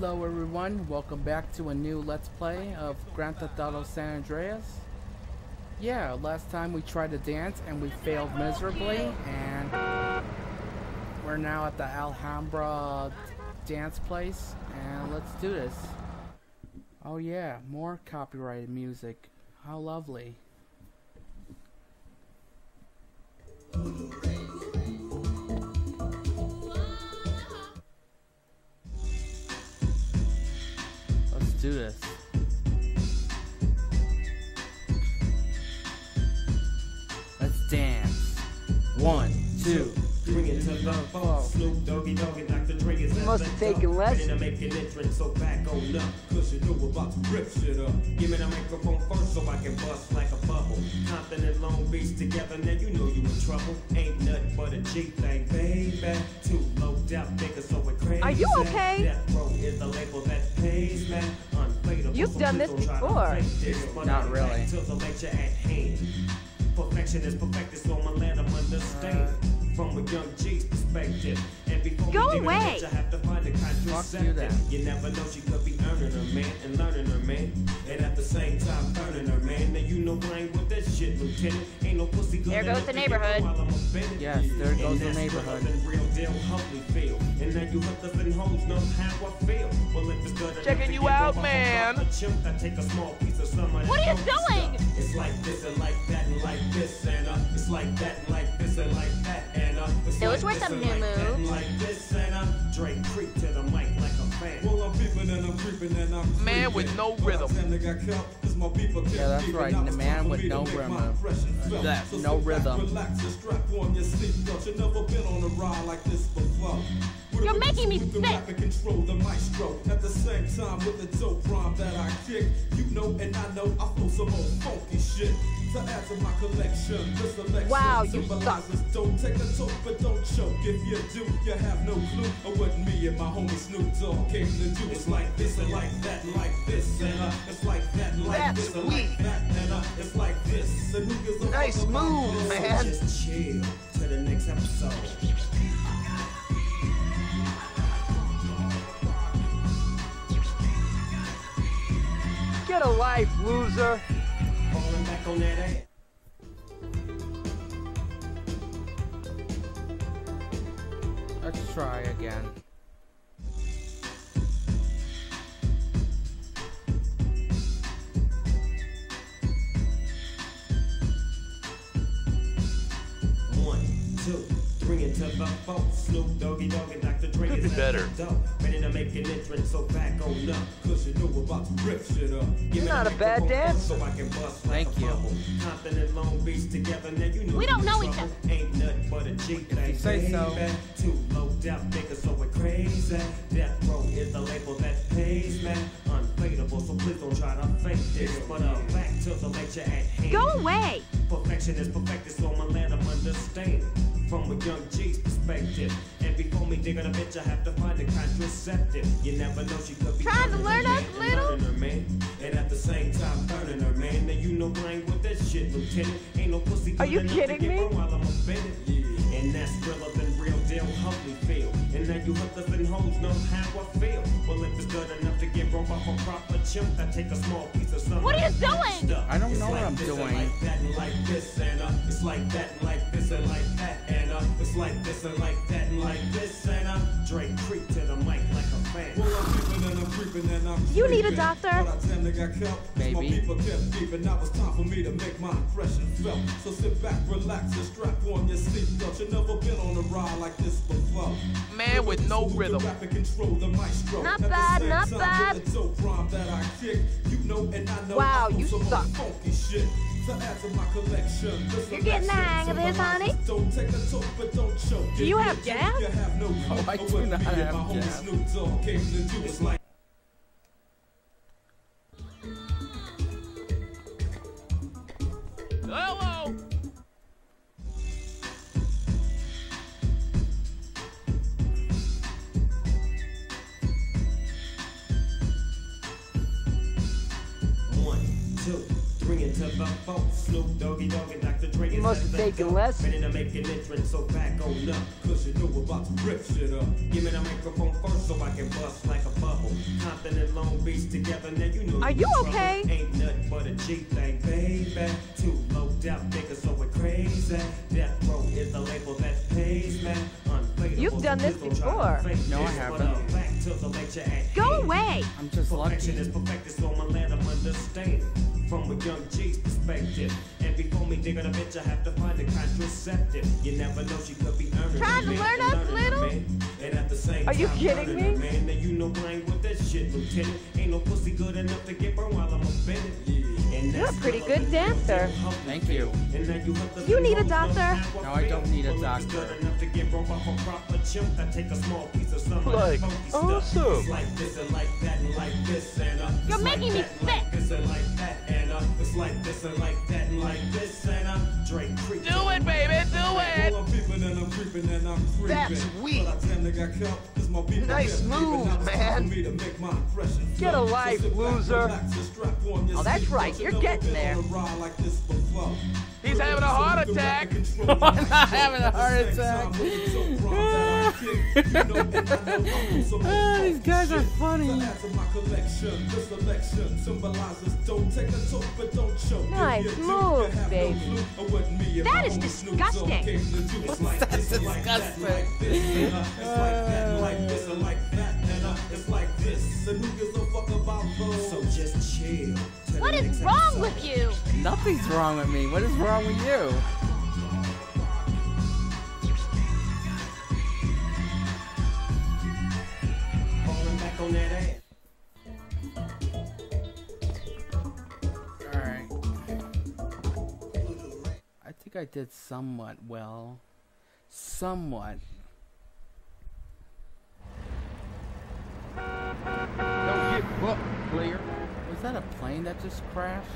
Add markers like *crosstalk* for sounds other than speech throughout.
Hello everyone, welcome back to a new Let's Play of Grand Theft Auto San Andreas. Yeah, last time we tried to dance and we failed miserably and we're now at the Alhambra dance place and let's do this. Oh yeah, more copyrighted music. How lovely. Do this. Let's dance. One, two. You must have taken lessons. Ready to make an entrance, so back on up. Cause you know we're about to rip shit up. Give me the microphone first so I can bust like a bubble. Compton and Long Beach together, now you know you in trouble. Ain't nothing but a G thing, baby. Too low down, nigga, so we're crazy. Are you okay? Death Row is the label that pays, man. Unfadable, You've so done this don't try to before. this. Not really. back the lecture at hand. Perfection is perfected, so I'ma let 'em understand. From a young G's perspective. And before Go we away. bitch, I have to find a contraceptive. You never know she could be earning her man and learning her man. And at the same time burning her man. Now you know I ain't with that shit, Lieutenant. Ain't no pussy good There goes the neighborhood. while I'm offended. Yes, there And goes the neighborhood. real deal Holyfield. And now you hookers and hoes know how I feel. Well, if it's good Checking you out, man. a chimp, I take a small piece of some of What are you doing? stuff. It's like this and like that and like this and uh, it's like that and like this and like that and it's Those like were some new like that and moves. like this and Drake creep to the mic like a fan. Well, I'm peeping and I'm creeping and I'm Man with no But rhythm. tend to got killed 'cause my people kept Yeah, that's peeping. right, Now the it's man time for with me to no make my rhythm. impression felt. That, So no rhythm. Relax and strap on your seatbelt. You never been on a ride like this before. With a You're making me sick. and control the maestro. At the same time with the dope rhyme that I kick. You know and I know I flow some old funky shit. To add to my collection, this selection Wow, you symbolizes don't take a toke, but don't choke. If you do, you have no clue of what me and my homie Snoop Dogg came to do. It's like this and like that, like this and uh, it's like that, like That's this and like that, and uh, it's like this. And who gives a Nice move, man. Just chill to the next episode. Get a life, loser. Falling back on that ass. Let's try again. One, two, three into the four. Snoop Doggy Dogg and Dr. Dre Could is be better. the. Ready to make an entrance, so back on up. Cause you know about to rip shit up. Give You're me not a bad microphone dancer. So I can bust Thank a you. Compton and Long Beach together, now you know We don't know each trouble. Ain't nothing but a G thing, say so. Too low down, nigga, so we're crazy. Death Row is the label that pays, man. Unfadable, so please don't try to fake this. But uh, back to the lecture at hand. Go away. Perfection is perfected, so I'ma let 'em understand. From a young G's perspective. And before me digging a bitch, I have to find a contraceptive. You never know she could be Trying to learn us little? her man. And at the same time burning her man. Now you know I ain't with that shit, Lieutenant. Ain't no pussy Are you kidding me? While I'm offended. Yeah. And that's realer than real deal Holyfield. And now you hookers and hoes know how I feel. Well, if it's good enough to get broke off a proper chimp, I take a small piece of some What are you doing? stuff. I don't It's know what I'm this and doing. Like that and like this and uh, it's like that and like this and like that and uh, it's like this and like that and like this and uh, Drake creep to the mic like a fan. Well, I'm peeping and I'm creeping and I'm You need a doctor? But I tend to got killed 'cause my people kept peeping. Now it's time for me to make my impression felt. So sit back, relax, and strap on your seatbelt. You never been on a ride like this before. Man with no rhythm. rap control the maestro. Not At bad, same not bad. with the dope rhyme that I kick, you know and I know Wow, you suck. funky shit. To add to my collection, You're getting the hang of this, honey. Don't take a toke, but don't choke. Do you have do, gas? You have no Oh, I do not have my gas. You is must at have taken door. lessons. Ready to make an entrance, so back on up. Cause you know we're about to rip shit up. Give me the microphone first so I can bust like a bubble. Compton and Long Beach together, now you know Are in you trouble. okay? Ain't nothing but a G thing, baby. Too low down niggas, so we're crazy. Death Row is the label that pays me. You've done this please don't try to before. fake No, I this, haven't. but, back to the Go away. I'm just Perfection lucky. Is perfected, so I'ma let them understand from a young G's perspective. And before me digging a bitch, I have to find a contraceptive. You never know, she could be earning Trying to learn us little? And at the same Are you time, kidding me? Man, now you know I ain't with that shit, Lieutenant. Ain't no pussy good enough to get burned while I'm offended. And You're a pretty good dancer. Thank you. You have to You need a doctor? No, I don't need a Well, if it's doctor. good enough to get broke off a proper chimp, I take a small piece of some of that Like, awesome. It's like this and like that and like this and You're making me that sick. This and like that and uh, it's like this and like that and like this and uh, Drake creep. Do it, baby, do it. Well, I'm peeping and I'm creeping and I'm creeping. That's weak. But I damn near got caught 'cause my beat Nice move, Now it's time man. me to make my impression Get a. So life, back, loser. strap on your Oh, that's right, You you're getting there. on a ride like this before. He's having a heart attack. I'm *laughs* not having a heart attack. Ah, these guys are funny. Nice move, baby. That is disgusting. That's disgusting. So just chill. till What the is next wrong with you? Nothing's wrong with me. What is wrong with you? On that ass. Alright. I think I did somewhat well. Somewhat. Don't get booked, player. Was that a plane that just crashed?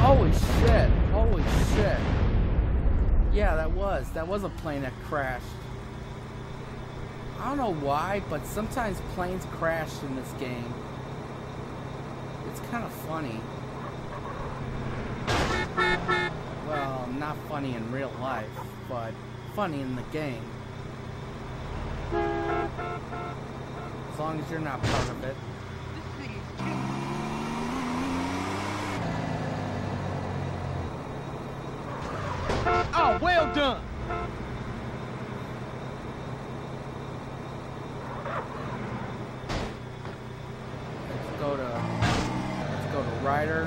Holy shit! Holy shit! Yeah, that was. That was a plane that crashed. I don't know why, but sometimes planes crash in this game. It's kind of funny. Well, not funny in real life, but funny in the game. As long as you're not part of it. Oh, well done. Let's go to Ryder.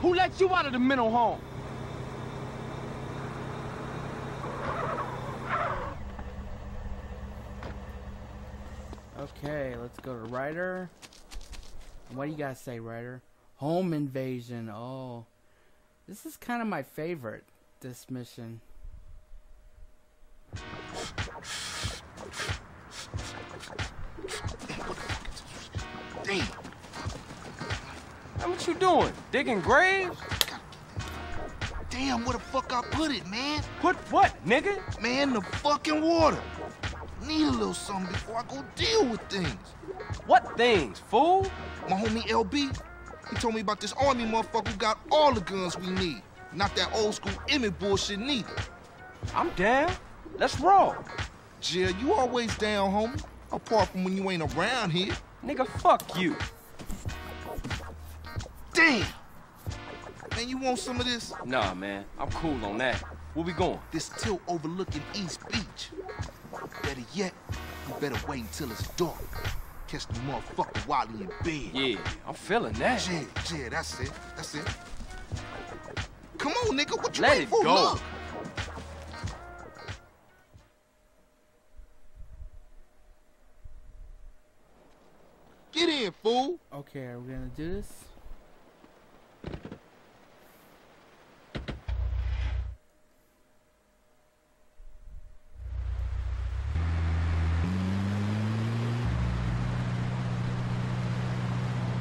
Who let you out of the mental home? Okay, let's go to Ryder. What do you guys say, Ryder? Home invasion. Oh, this is kind of my favorite. This mission. Damn. Hey, what you doing? Digging graves? Damn, where the fuck I put it, man? Put what, nigga? Man, the fucking water. Need a little something before I go deal with things. What things, fool? My homie LB, he told me about this army motherfucker who got all the guns we need. Not that old school Emmett bullshit neither. I'm down. Let's roll. Jill, you always down, homie. Apart from when you ain't around here. Nigga, fuck you. Damn! Man, you want some of this? Nah, man. I'm cool on that. Where we going? This tilt overlooking East Beach. Better yet, you better wait until it's dark. Catch the motherfucker while he in bed. Yeah, I'm feeling that. Yeah, yeah, that's it. That's it. Come on, nigga. What you Let waiting it for? go. Look. Get in, fool. Okay, are we gonna do this?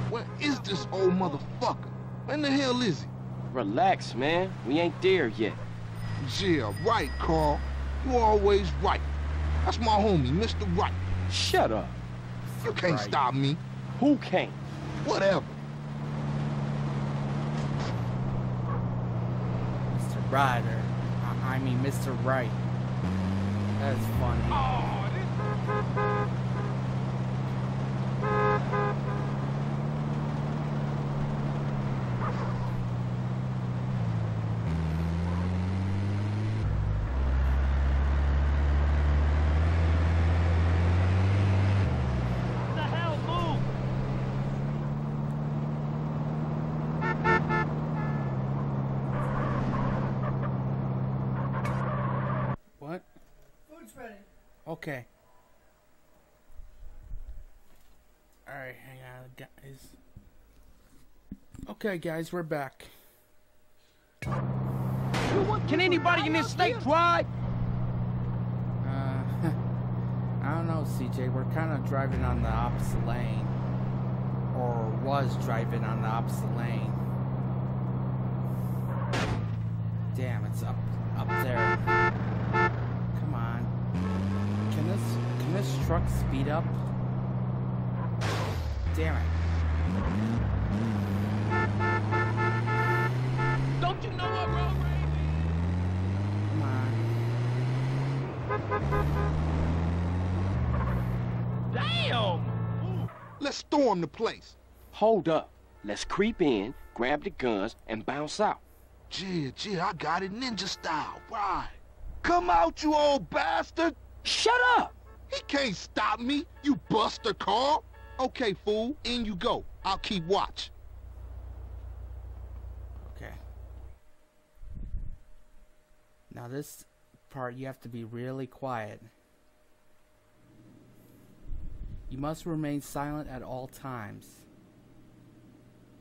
Where is this old motherfucker? When the hell is he? Relax, man. We ain't there yet. Yeah, right, Carl. You always right. That's my homie, Mr. Right. Shut up. You can't Right. stop me. Who can't? Whatever. Mr. Ryder. I, I mean, Mr. Right. That's funny. Oh, the hell, move! What? Food's ready. Okay. Alright, hang on, guys. Okay, guys, we're back. Can anybody in this state drive? Uh, *laughs* I don't know, CJ. We're kind of driving on the opposite lane. Or was driving on the opposite lane. Damn, it's up up there. Come on. Can this can this truck speed up? Damn it. Don't you know what road rage Come on. Damn! Let's storm the place. Hold up. Let's creep in, grab the guns, and bounce out. Yeah, yeah, I got it ninja style. Right. Come out, you old bastard. Shut up! He can't stop me, you buster Carl. Okay, fool, in you go. I'll keep watch. Okay. Now this part you have to be really quiet. You must remain silent at all times.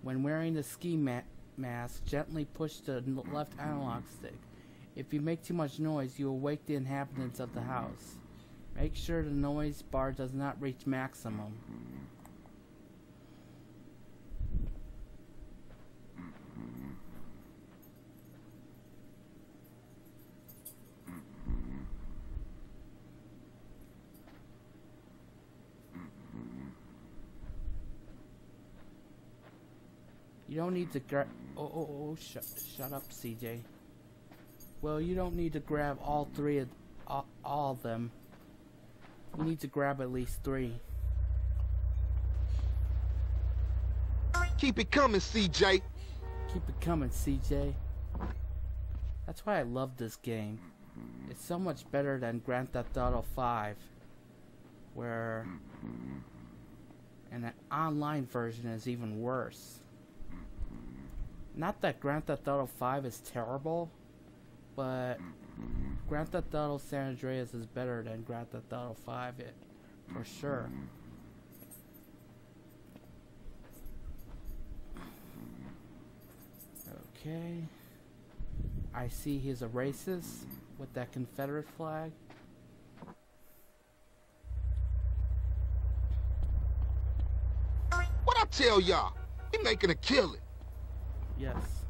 When wearing the ski ma- mask, gently push the left analog stick. If you make too much noise, you will wake the inhabitants of the house. Make sure the noise bar does not reach maximum. You don't need to grab. Oh, oh, oh, shut, shut up, CJ. Well, you don't need to grab all three of all, all of them. You need to grab at least three. Keep it coming, CJ. Keep it coming, CJ. That's why I love this game. It's so much better than Grand Theft Auto 5, where and the online version is even worse. Not that Grand Theft Auto 5 is terrible, but Grand Theft Auto San Andreas is better than Grand Theft Auto 5, it, for sure. Okay. I see he's a racist with that Confederate flag. What I tell y'all? He making a killing. Yes.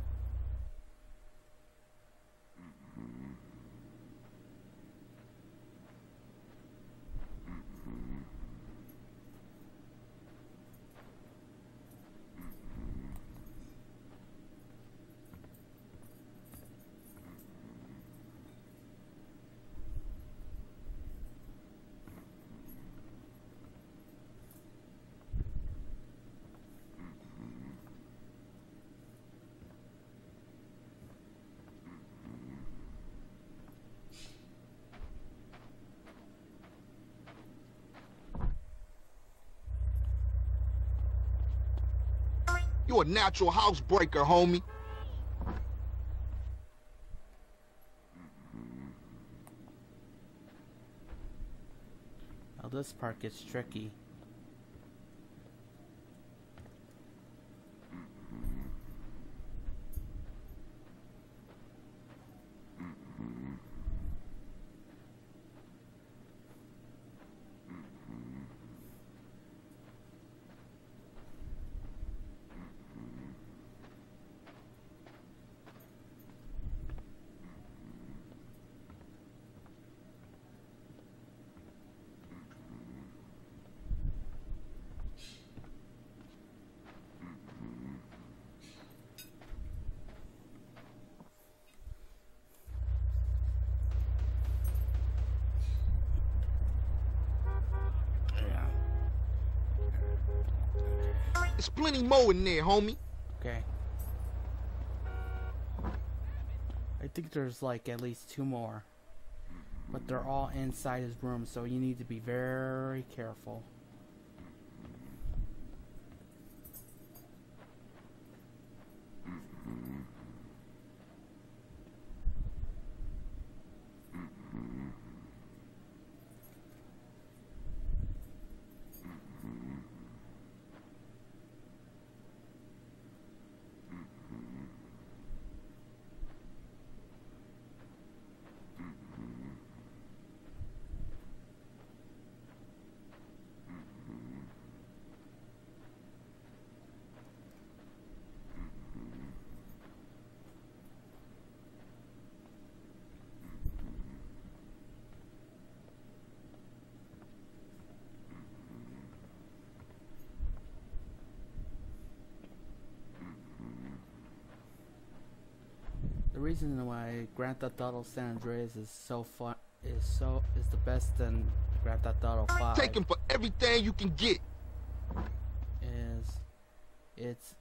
You a natural housebreaker, homie. Now this part gets tricky. There's plenty more in there, homie. Okay. I think there's like at least two more. But they're all inside his room, so you need to be very careful. Reason why Grand Theft Auto San Andreas is so fun is so is the best than Grand Theft Auto 5 Take him for everything you can get. is it's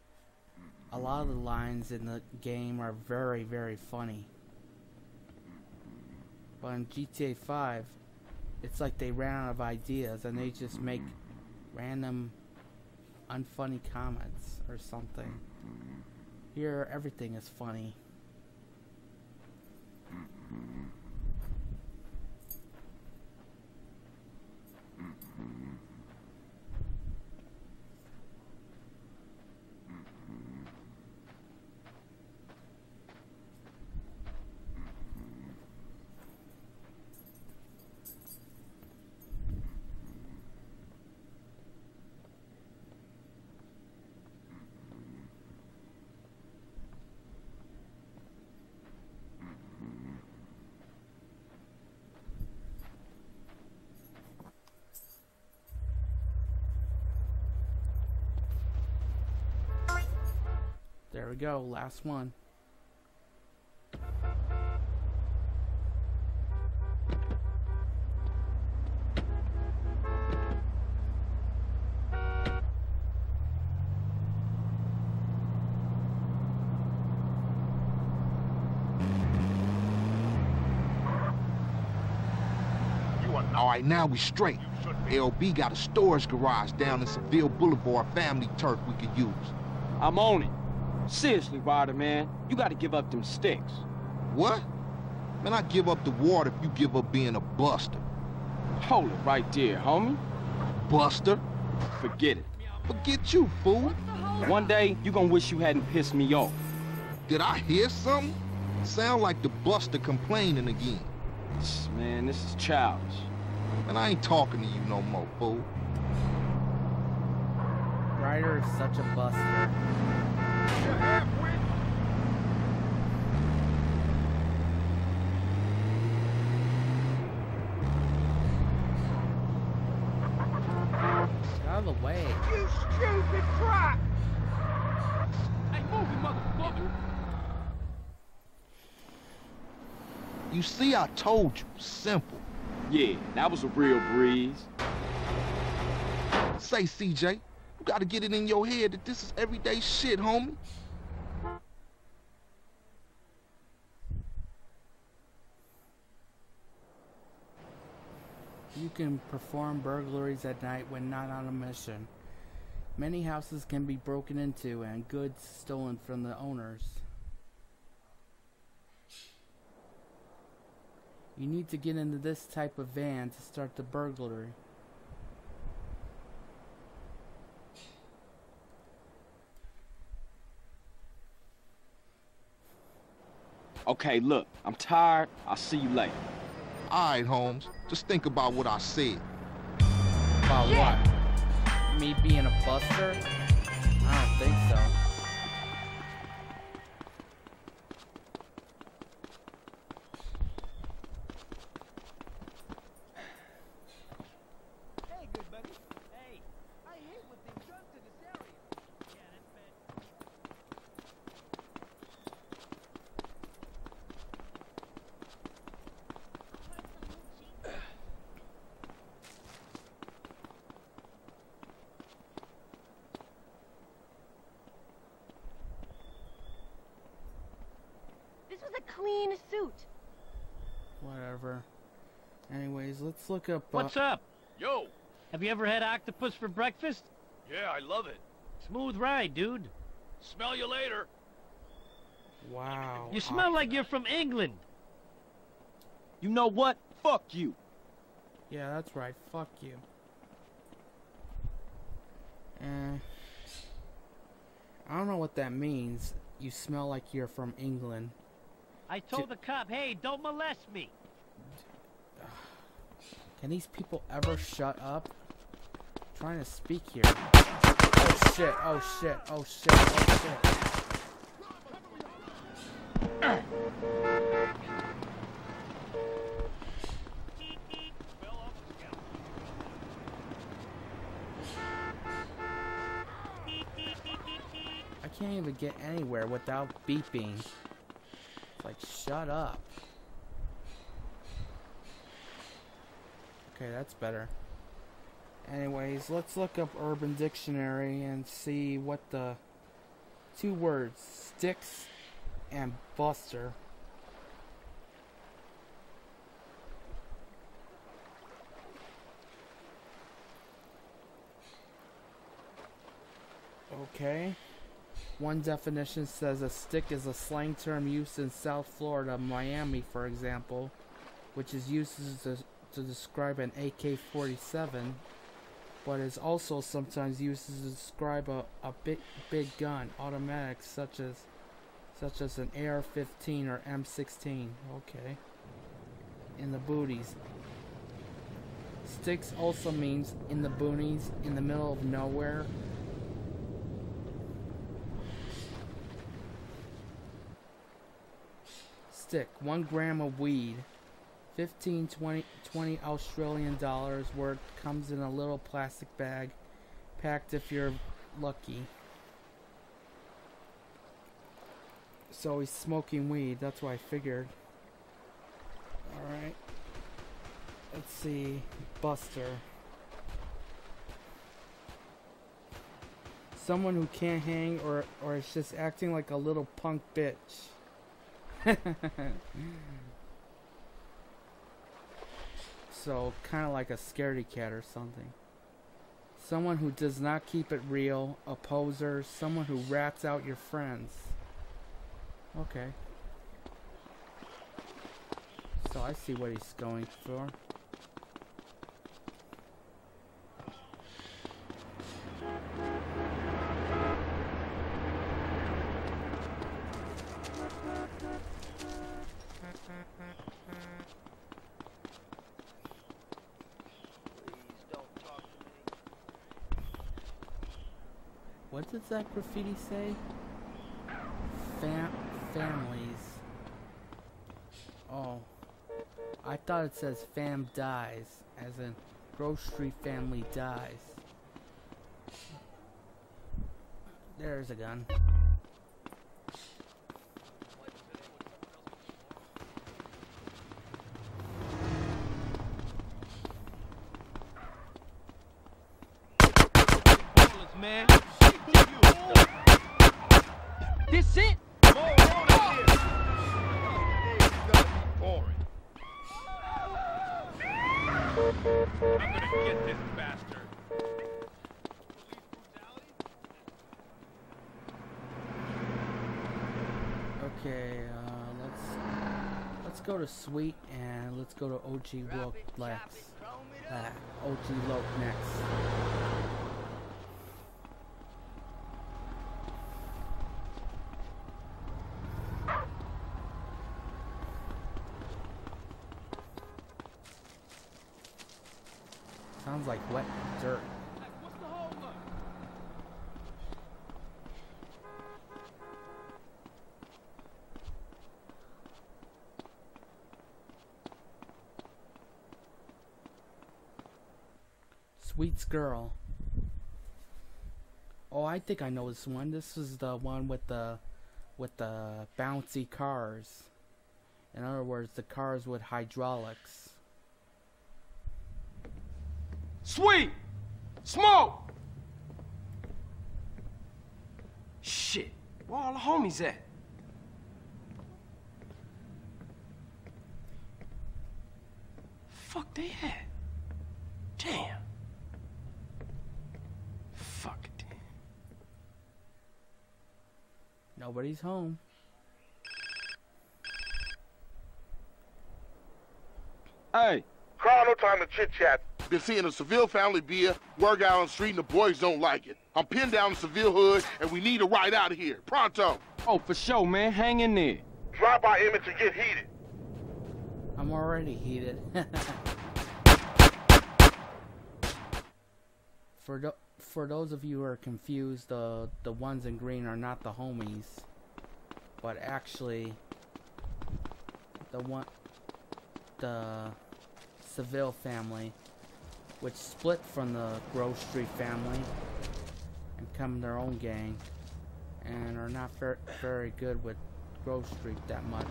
a lot of the lines in the game are very very funny. But in GTA 5, it's like they ran out of ideas and they just make random unfunny comments or something. Here everything is funny. Mm-hmm. Mm-hmm. There we go, last one. All right, now we straight. LB got a storage garage down in Seville Boulevard family turf we could use. I'm on it. Seriously, Ryder, man. You gotta give up them sticks. What? Man, I give up the water if you give up being a buster. Hold it right there, homie. Buster? Forget it. Forget you, fool. One day, you gonna wish you hadn't pissed me off. Did I hear something? Sound like the buster complaining again. Man, this is childish. And I ain't talking to you no more, fool. Ryder is such a buster. Get out of the way. You stupid crap! You see, I told you. Simple. Yeah, that was a real breeze. Say, CJ, you gotta get it in your head that this is everyday shit, homie. You can perform burglaries at night when not on a mission. Many houses can be broken into and goods stolen from the owners. You need to get into this type of van to start the burglary. Okay, look, I'm tired. I'll see you later. All right, Holmes. Just think about what I said. About what? Me being a buster? I don't think so. Hey, good buddy. Hey, I hate what they've done to this area. Yeah, that's bad. clean suit. Whatever. Anyways, let's look up. Uh, What's up? Yo, Have you ever had octopus for breakfast? yeah, I love it. Smooth ride, dude. Smell you later. Wow. You smell like you're from England. You know what? Fuck you. Yeah, that's right. Fuck you. Eh. I don't know what that means. You smell like you're from England. I told the cop, hey, don't molest me. Can these people ever shut up? I'm trying to speak here. Oh shit, oh shit, oh shit, oh shit. I can't even get anywhere without beeping. It's like, shut up. Okay, that's better. Anyways, let's look up Urban Dictionary and see what the two words, sticks and buster. Okay. One definition says a stick is a slang term used in South Florida, Miami, for example, which is used to, to describe an AK-47, but is also sometimes used to describe a, a big big gun, automatic, such as such as an AR-15 or M16. Okay. In the booties. Sticks also means in the boonies, in the middle of nowhere, stick, one gram of weed, 15, 20, 20 Australian dollars worth, comes in a little plastic bag, packed if you're lucky. So he's smoking weed, that's what I figured. Alright. Let's see. Buster. Someone who can't hang or, or is just acting like a little punk bitch. *laughs* so, kind of like a scaredy cat or something. Someone who does not keep it real, a poser, someone who rats out your friends. Okay. So I see what he's going for. Does that graffiti say? Fam families. Oh. I thought it says fam dies, as in grocery family dies. There's a gun. Okay, uh, let's let's go to Sweet and let's go to OG Loc next. Uh, OG Loc next. Sounds like wet dirt. Sweet's girl. Oh, I think I know this one. This is the one with the with the bouncy cars. In other words, the cars with hydraulics. Sweet! Smoke! Shit, where all the homies at? fuck they at? Damn. Fuck it. Nobody's home. Hey, Carl, no time to chit chat. Been seeing a Seville family beer, work out on the street, and the boys don't like it. I'm pinned down in Seville hood, and we need a ride out of here. Pronto. oh, for sure, man. Hang in there. Drive by Emmett to get heated. I'm already heated. *laughs* for tho- for those of you who are confused, the the ones in green are not the homies, but actually the one the Seville family, which split from the Grove Street family and come their own gang, and are not ver- very good with Grove Street that much.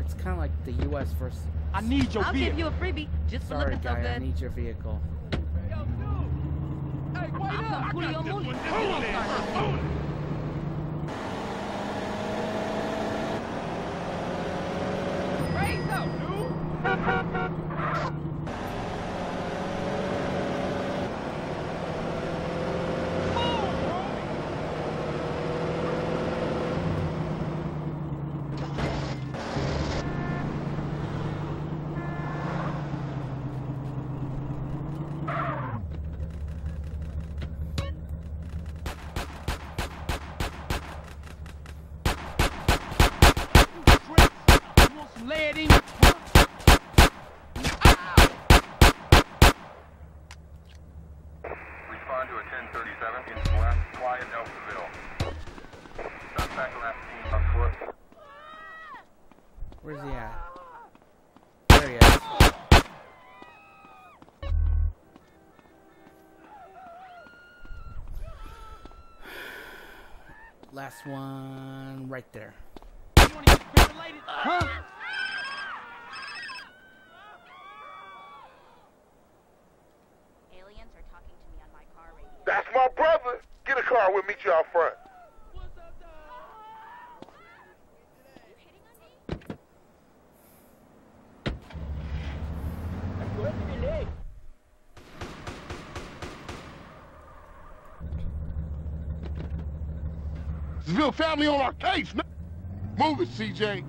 It's kind of like the U.S. versus. I need your I'll beer. give you a freebie just for Sorry, looking so guy, I need your vehicle. Hey, wait I'm up! from Julio Muli. Where's he at? There he is. Last one right there. Huh? Aliens are talking to me on my car radio. That's my brother. Get a car. We'll meet you out front. Seville family on our case. Move it, CJ.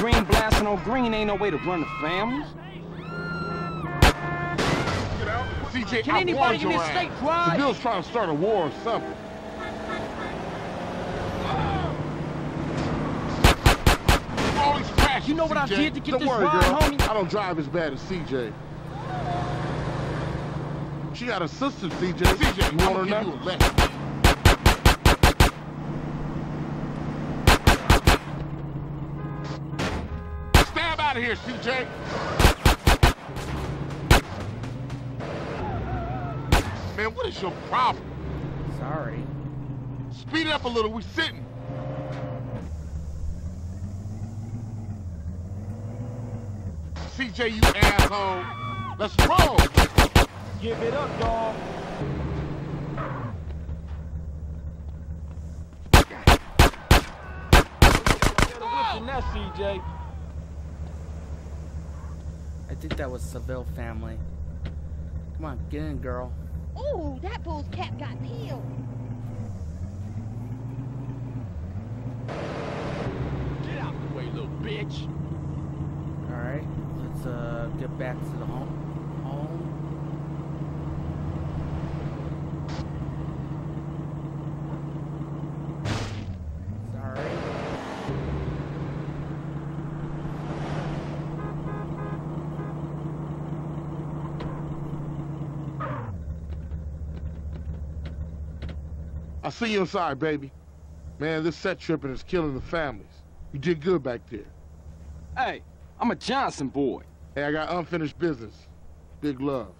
Green blasting on green ain't no way to run the families. CJ, Can I anybody warned give me your a ass. straight drive? Seville's trying to start a war or something. All these crashes, You know what I did to get don't this worry, ride, girl. homie? I don't drive as bad as CJ. She got a sister, CJ. CJ, you want her now? Out of here, CJ. Man, what is your problem? Sorry. Speed it up a little. We sitting. CJ, you asshole. Let's roll. Give it up, dog. That CJ. I think that was Seville family. Come on, get in, girl. Ooh, that bull's cap got peeled. Get out the way, little bitch. All right, let's uh get back to the home. Home. Sorry. I'll see you inside, baby. Man, this set tripping is killing the families. You did good back there. Hey, I'm a Johnson boy. Hey, I got unfinished business. Big love.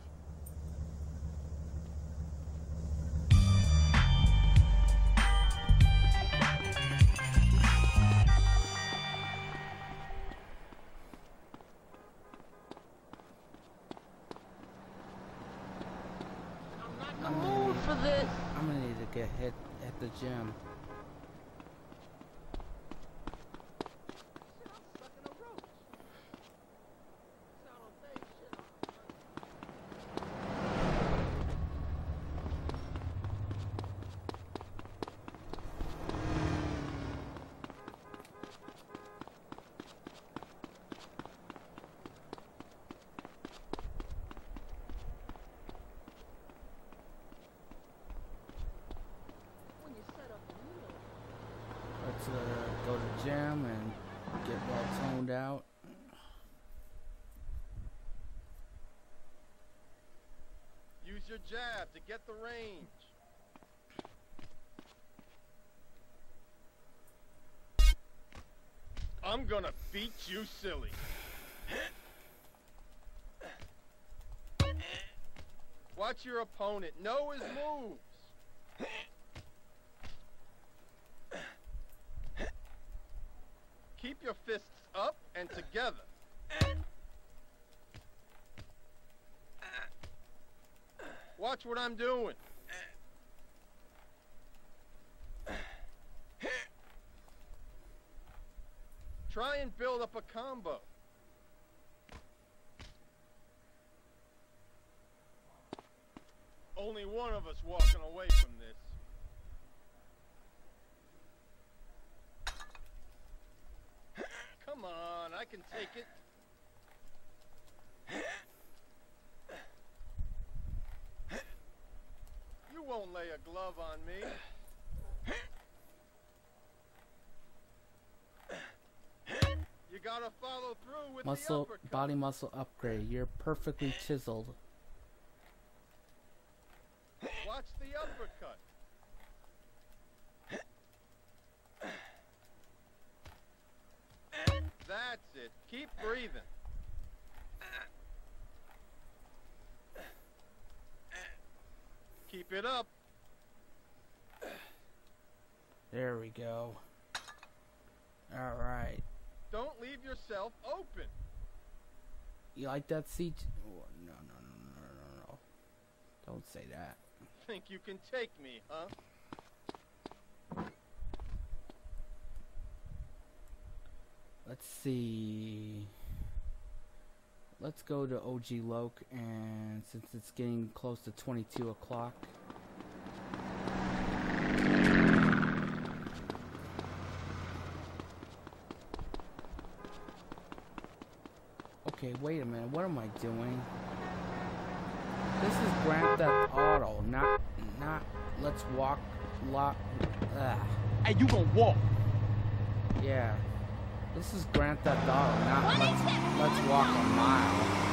At and get well toned out. Use your jab to get the range. I'm gonna beat you silly. Watch your opponent. Know his moves. Keep your fists up and together. Watch what I'm doing. Try and build up a combo. Only one of us walking away from this. *laughs* Come on, I can take it. *laughs* You won't lay a glove on me. *laughs* You gotta follow through with Muscle, body muscle upgrade. You're perfectly chiseled. Watch the uppercut. That's it. Keep breathing. Keep it up. There we go. Alright. Don't leave yourself open. You like that seat? Oh, no, no, no, no, no, no. Don't say that. Think you can take me, huh? Let's see. Let's go to OG Loc, and since it's getting close to 22 o'clock. Okay, wait a minute. What am I doing? This is Grand Theft Auto, not not Let's Walk Lock. Ugh. Hey, you gonna walk? Yeah. This is Grand Theft Auto, not let's, let's walk a mile.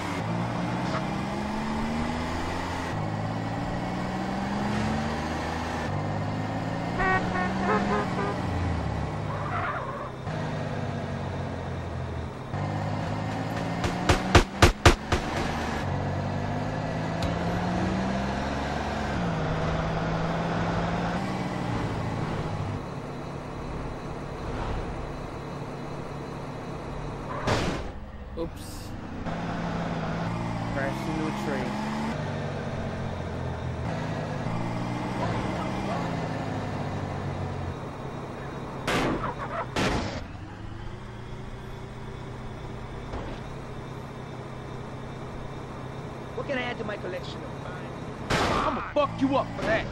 Oops. Crashed into a tree. What can I add to my collection of mine. I'ma fuck you up for that.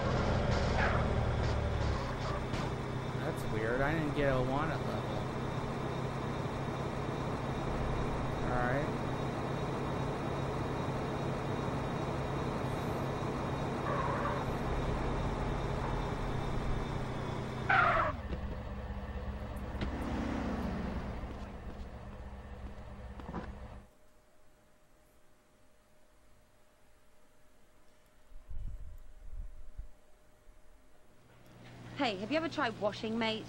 That's weird. I didn't get a wanted level. Alright. Hey, have you ever tried washing, mate?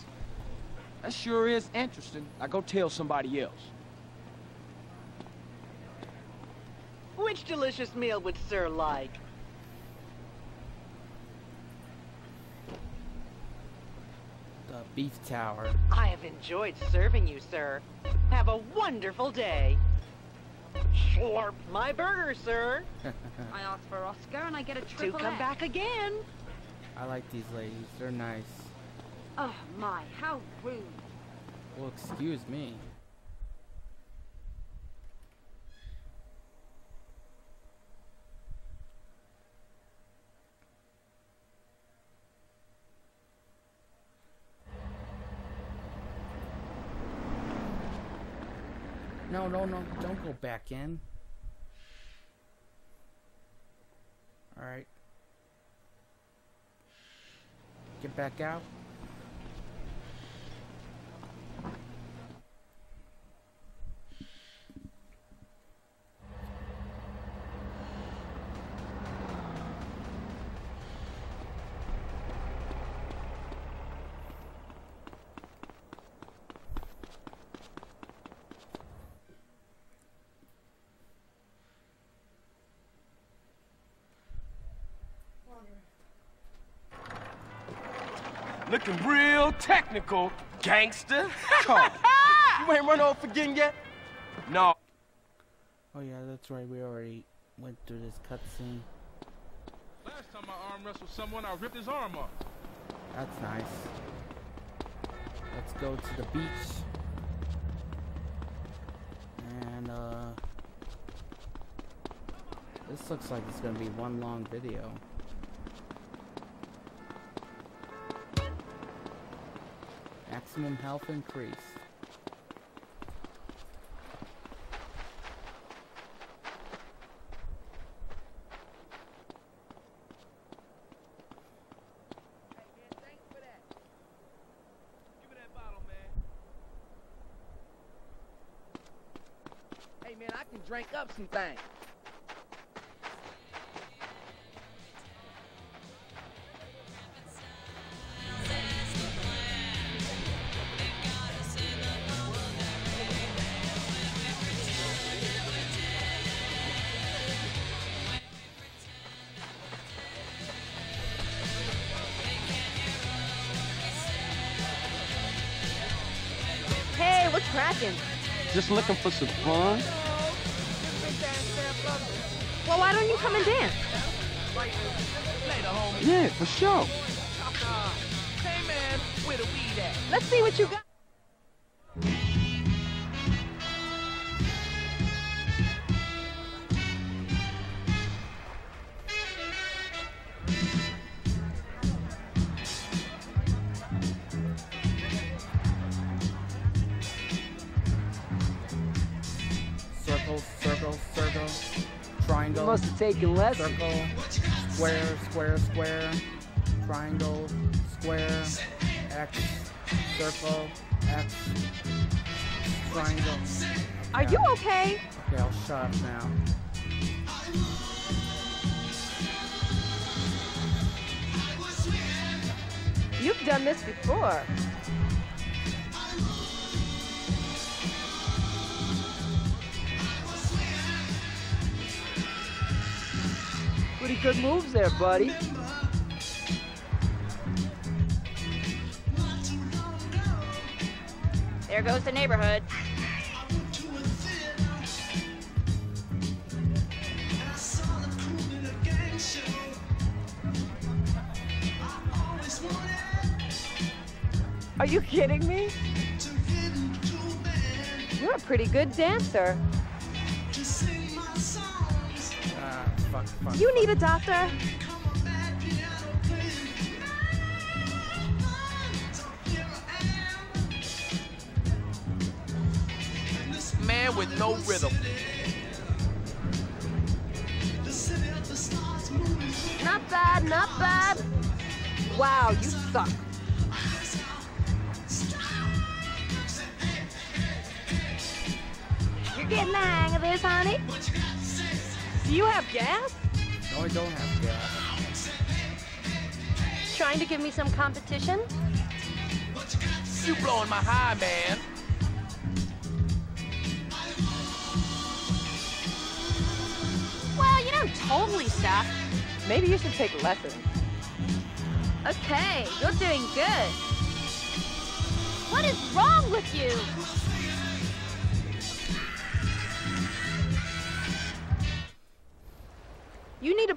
That sure is interesting. I go tell somebody else. Which delicious meal would Sir like? The beef tower. I have enjoyed serving you, sir. Have a wonderful day. Slurp my burger, sir. *laughs* I ask for Oscar and I get a triple. Do triple come X. back again. I like these ladies. They're nice. Oh my, how rude. Well, excuse me. No, no, no. Don't go back in. Alright. Get back out. Looking real technical, gangster. *laughs* Carl, you ain't run off again yet? No. Oh yeah, that's right. We already went through this cutscene. Last time I arm wrestled someone, I ripped his arm off. That's nice. Let's go to the beach. And uh this looks like it's gonna be one long video. Maximum health increase. Hey man, I can drink up some things. Looking for some fun. Well, why don't you come and dance? Yeah, for sure. Hey man, where the weed at? Let's see what you got. Must have taken lessons. Circle. Square, square, square. Triangle. Square. X. Circle. X. Triangle. Are you okay? Okay, I'll shut up now. You've done this before. Pretty good moves there, buddy. There goes the neighborhood. Are you kidding me? You're a pretty good dancer. You need a doctor? Man with no rhythm. Not bad, not bad. Wow, you suck. You're getting the hang of this, honey. Do you have gas? No, I don't have gas. Trying to give me some competition? You blowing my high, man. Well, you don't totally suck. Maybe you should take lessons. Okay, you're doing good. What is wrong with you?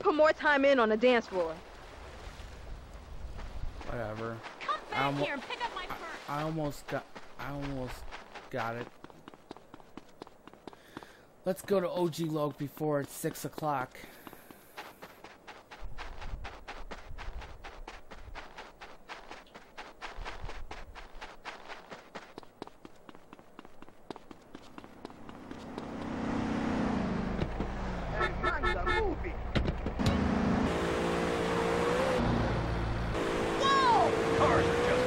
Put more time in on the dance floor. Whatever. Come I, back here and pick up my purse. I almost got. I almost got it. Let's go to OG Loc before it's six o'clock. Cars are just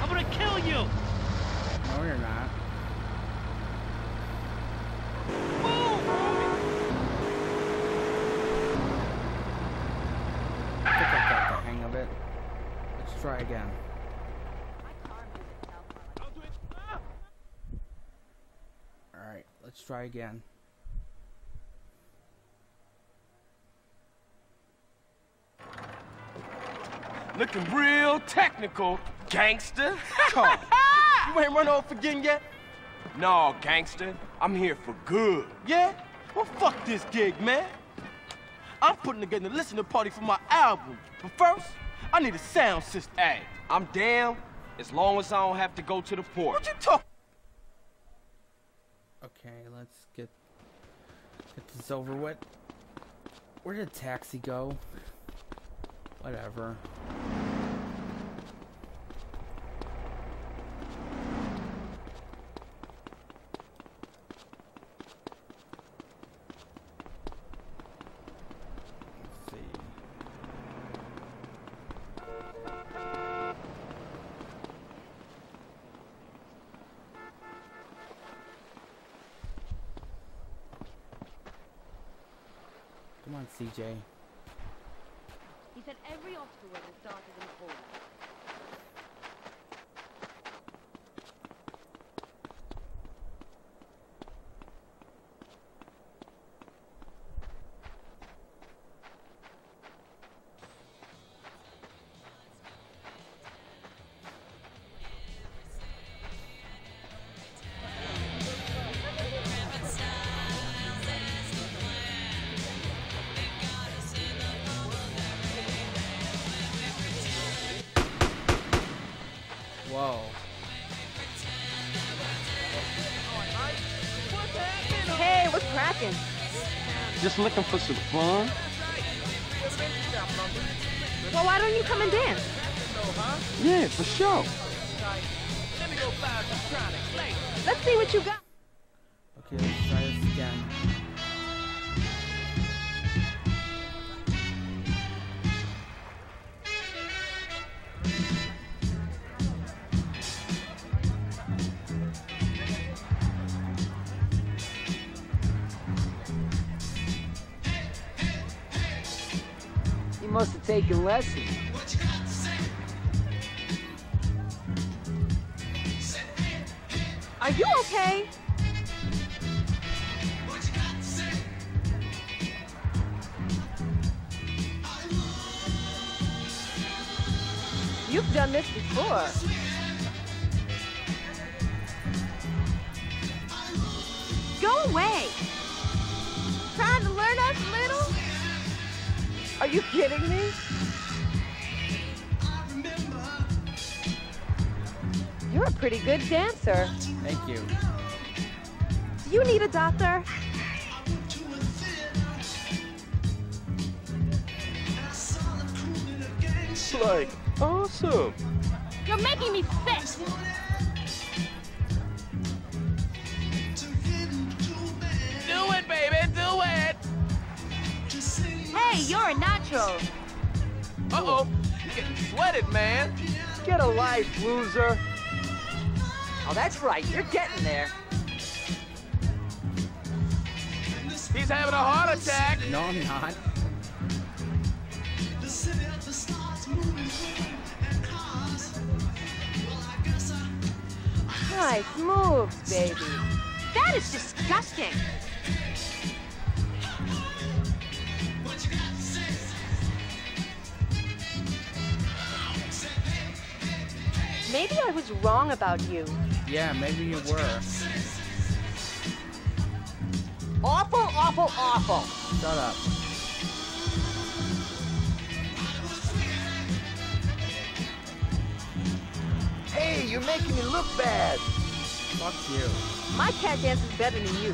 I'm gonna kill you! No, you're not. I think I got the hang of it. Let's try again. Alright, let's try again. Looking real technical, gangster. Carl, *laughs* you ain't run off again yet? no, gangster. I'm here for good. Yeah? Well, fuck this gig, man. I'm putting together a listening party for my album. But first, I need a sound system. Hey, I'm down as long as I don't have to go to the port. What you talk? Okay, let's get get this over with. Where did taxi go? Whatever. Let's see. Come on, CJ. He said every Oscar winner started in four. Whoa. Just looking for some fun. Well, why don't you come and dance? Yeah, for sure. Are you kidding me? You're a pretty good dancer. Thank you. Do you need a doctor? It's Like, awesome. You're making me sick. Do it, baby, do it! Hey, you're a natural. Uh-oh, you're getting sweated, man. Get a life, loser. Oh, that's right. You're getting there. He's having a heart attack. No, I'm not. Nice moves, baby. That is disgusting. Maybe I was wrong about you. Yeah, maybe you were. Awful, awful, awful. Shut up. Hey, you're making me look bad. Fuck you. My cat dances better than you.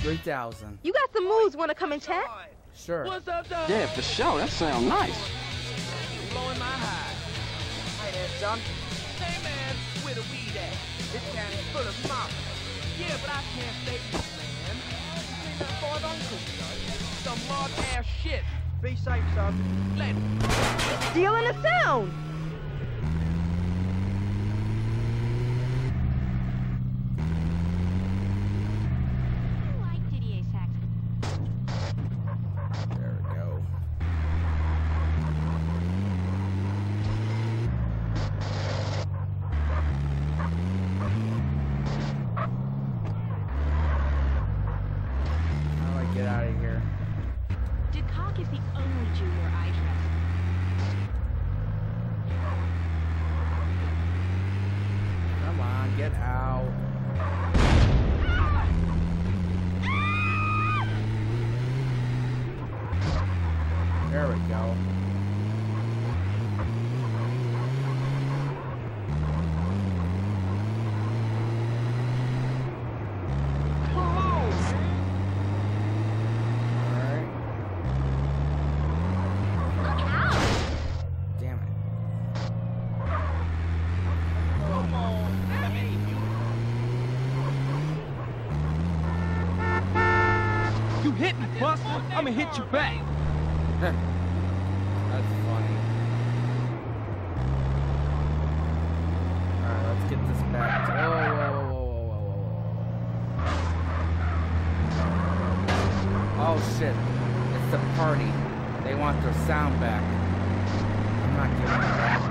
3,000. You got some moves. Want to come and chat? Sure. What's up, dog? Yeah, for sure. That sounds nice. Blowing my high. Hi there, son. Hey, man, where the weed at? This county's full of mop. Yeah, but I can't stay this, man. Ain't that far on Some mod ass shit. Be safe, son. Let Stealing a sound. There we go. How do I get out of here? Did is the only junior I trust. Come on, get out. There we go. Alright. Damn it. You hit me, Buster. I'ma hit you back. *laughs* That's funny. Alright, let's get this back. Whoa, whoa, whoa, whoa, whoa, whoa, whoa. Oh shit. It's the party. They want their sound back. I'm not giving them that.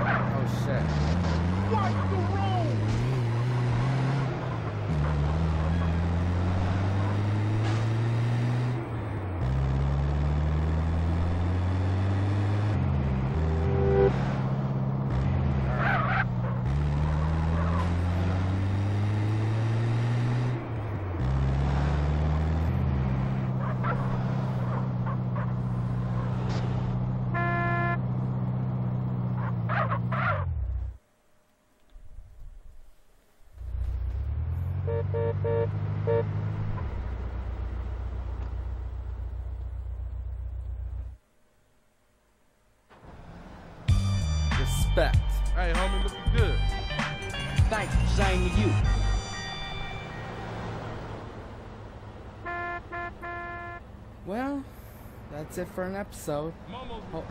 That's it for an episode. Ho-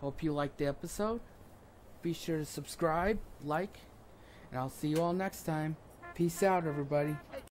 Hope you liked the episode. Be sure to subscribe, like, and I'll see you all next time. Peace out, everybody.